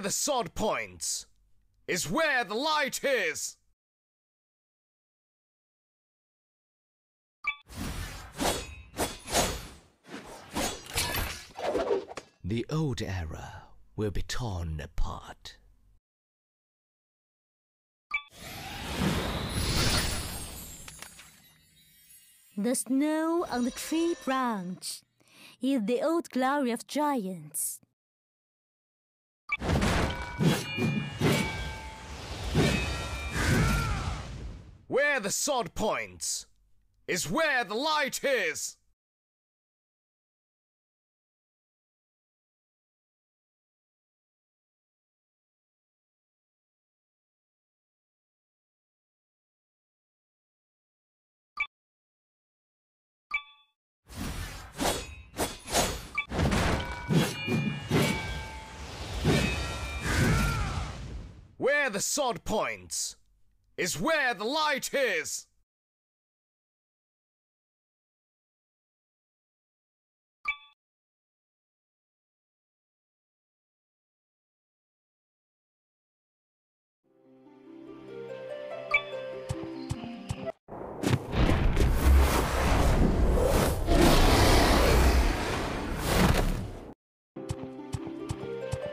Where the sword points is where the light is. The old era will be torn apart. The snow on the tree branch is the old glory of giants. Where the sword points is where the light is. Where the sword points is where the light is.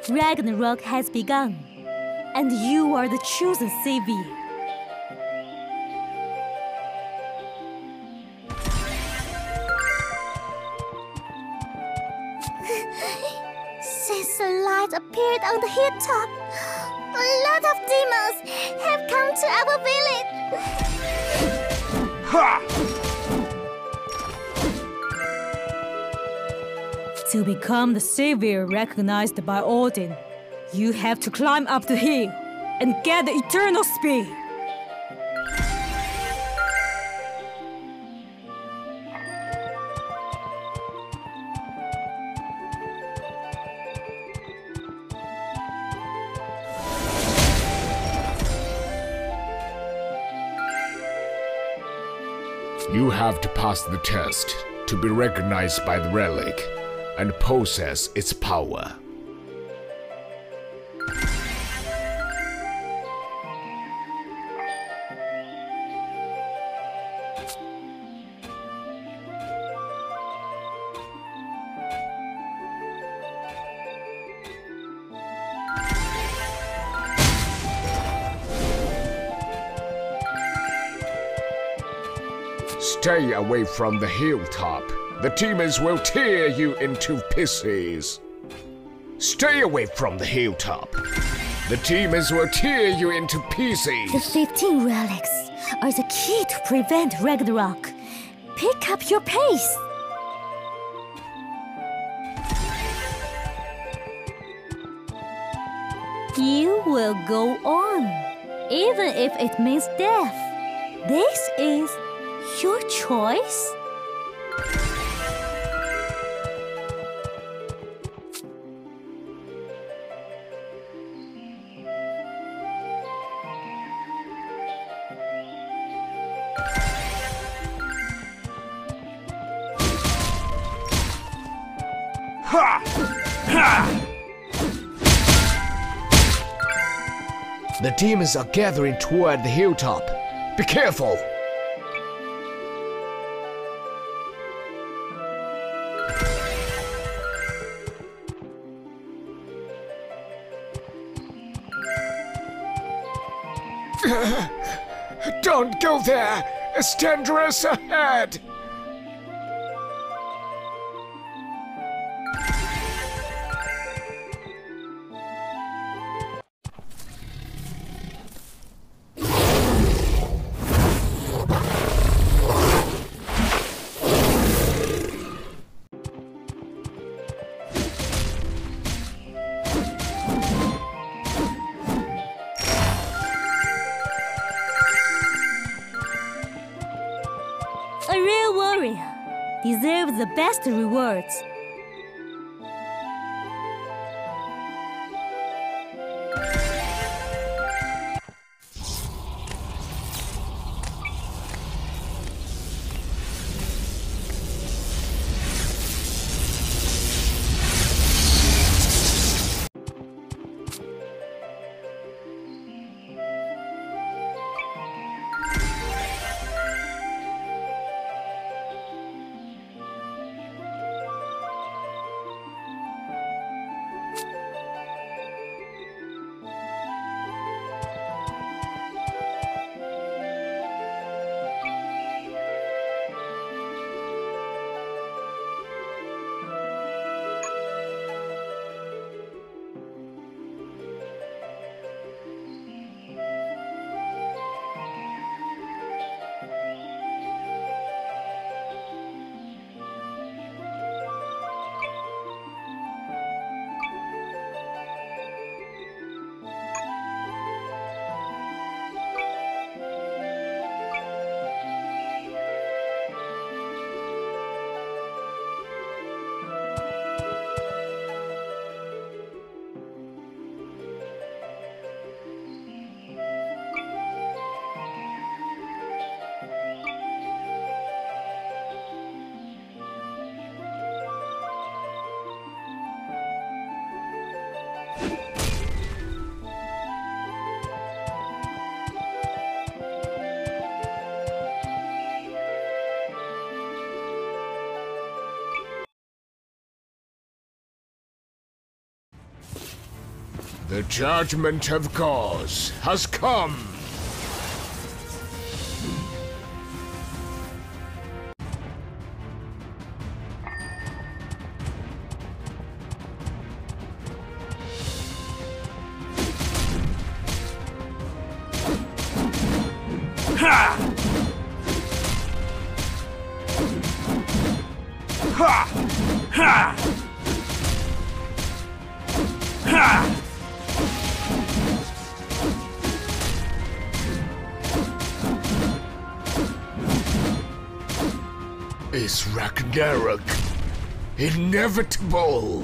Ragnarok has begun, and you are the chosen savior. Since the light appeared on the hilltop, a lot of demons have come to our village. To become the savior recognized by Odin, you have to climb up the hill and get the eternal spear. You have to pass the test to be recognized by the relic and possess its power. Stay away from the hilltop. The demons will tear you into pieces. Stay away from the hilltop. The demons will tear you into pieces. The 15 relics are the key to prevent Ragnarok. Pick up your pace. You will go on, even if it means death. This is your choice. The demons are gathering toward the hilltop. Be careful! Don't go there! Dangerous ahead! A real warrior deserves the best rewards. The judgment of cause has come! Ha! Ha! Ha! Is Ragnarok inevitable?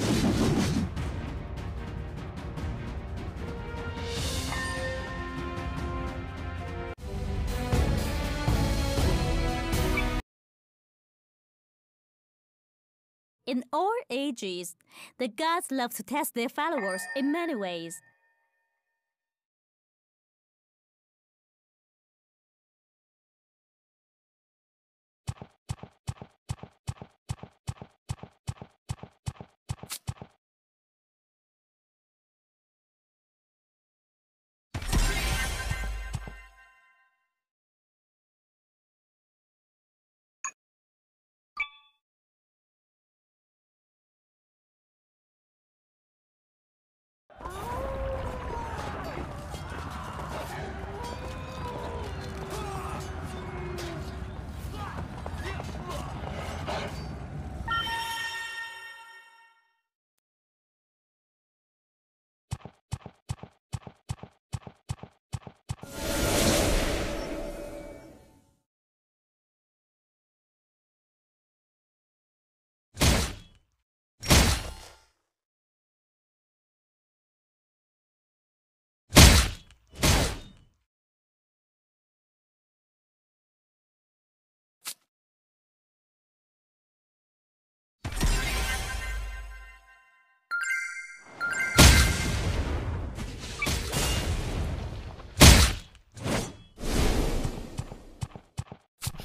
In all ages, the gods love to test their followers in many ways.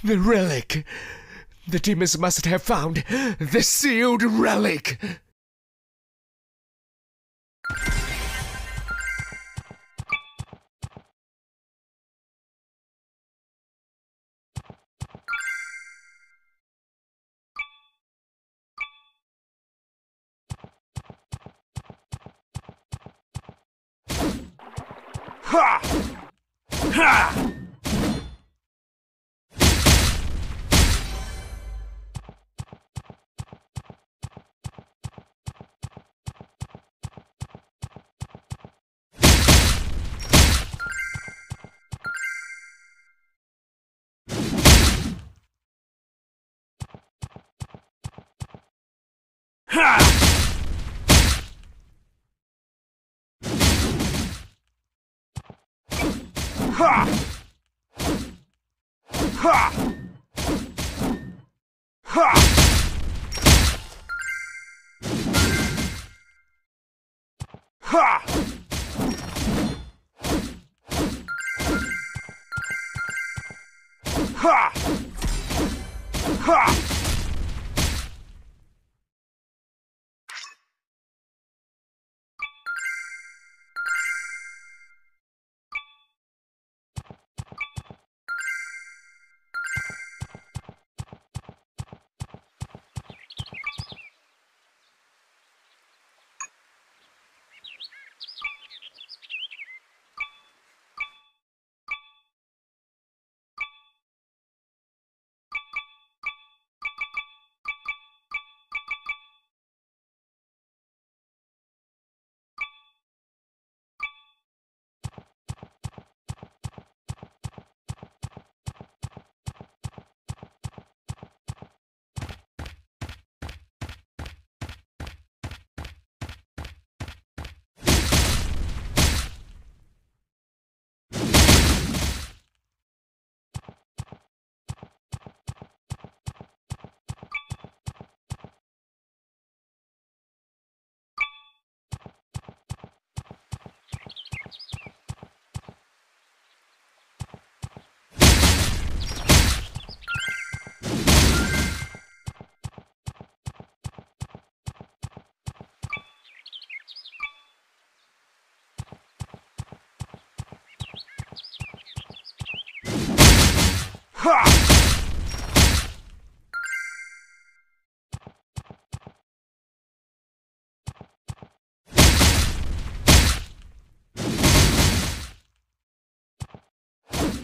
The relic! The demons must have found the sealed relic! Ha! Ha! Ha! Ha!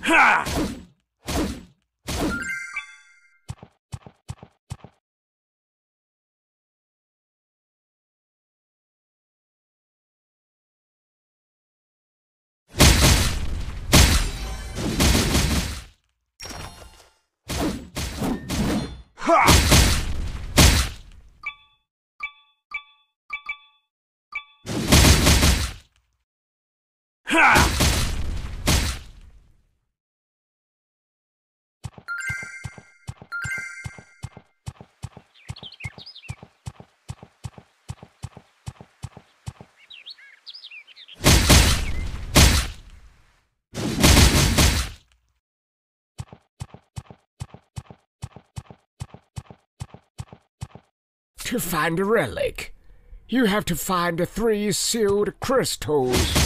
Ha! To find a relic, you have to find the three sealed crystals.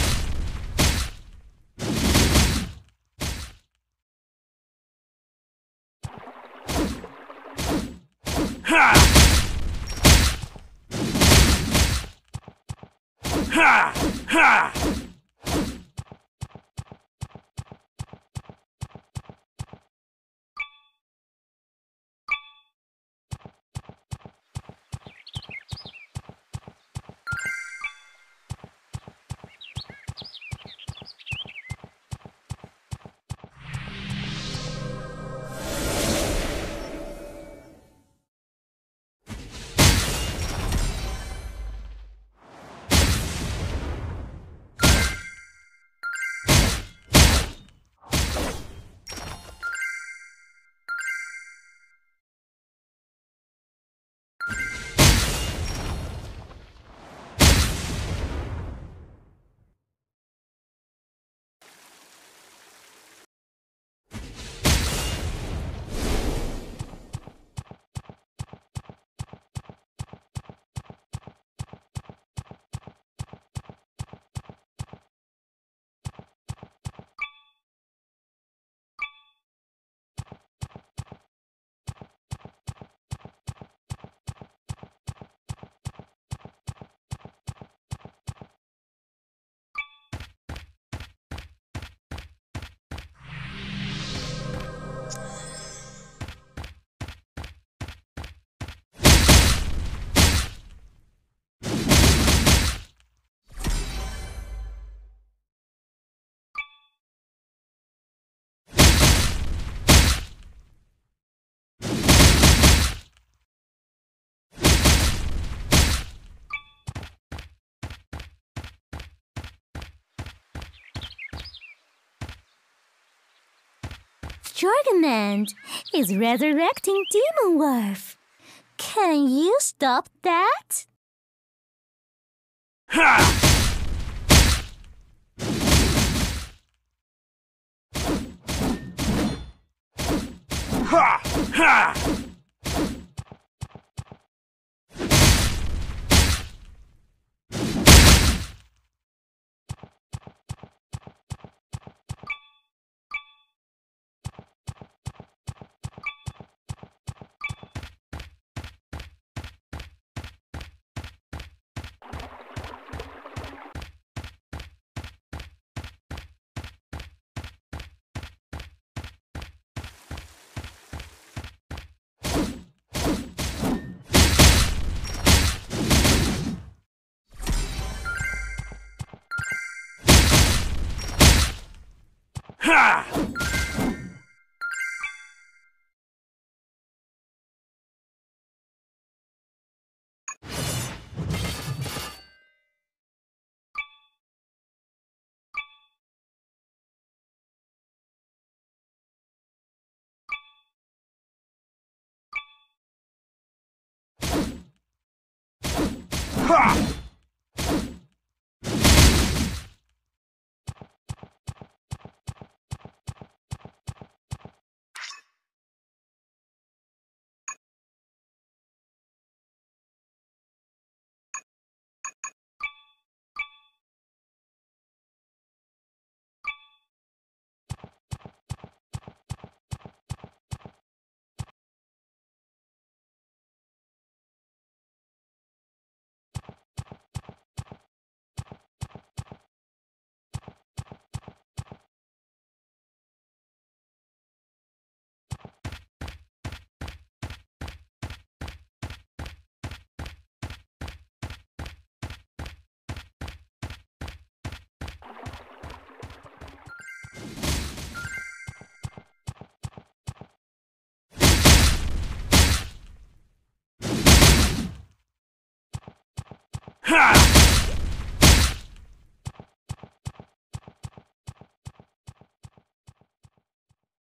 Jormungand is resurrecting Demonworth. Can you stop that? Ha! Ha! Ha! Ha! Ha! Ha!